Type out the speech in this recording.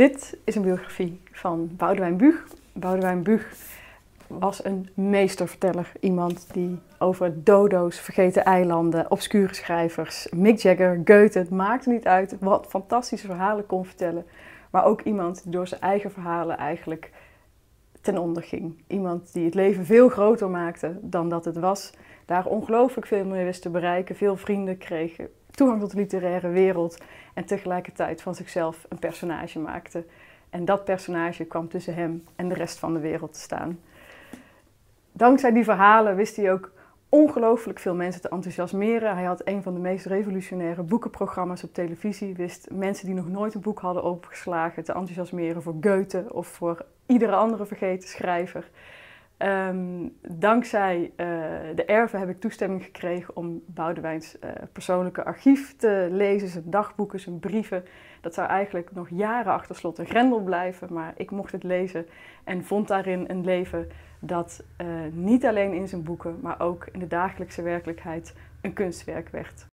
Dit is een biografie van Boudewijn Buug. Boudewijn Buug was een meesterverteller. Iemand die over dodo's, vergeten eilanden, obscure schrijvers, Mick Jagger, Goethe, het maakte niet uit, wat fantastische verhalen kon vertellen. Maar ook iemand die door zijn eigen verhalen eigenlijk ten onder ging. Iemand die het leven veel groter maakte dan dat het was. Daar ongelooflijk veel mee wist te bereiken, veel vrienden kreeg, toegang tot de literaire wereld en tegelijkertijd van zichzelf een personage maakte. En dat personage kwam tussen hem en de rest van de wereld te staan. Dankzij die verhalen wist hij ook ongelooflijk veel mensen te enthousiasmeren. Hij had een van de meest revolutionaire boekenprogramma's op televisie. Wist mensen die nog nooit een boek hadden opgeslagen te enthousiasmeren voor Goethe of voor iedere andere vergeten schrijver. Ehm, dankzij uh, de erven heb ik toestemming gekregen om Boudewijns uh, persoonlijke archief te lezen, zijn dagboeken, zijn brieven. Dat zou eigenlijk nog jaren achter slot en grendel blijven, maar ik mocht het lezen en vond daarin een leven dat uh, niet alleen in zijn boeken, maar ook in de dagelijkse werkelijkheid een kunstwerk werd.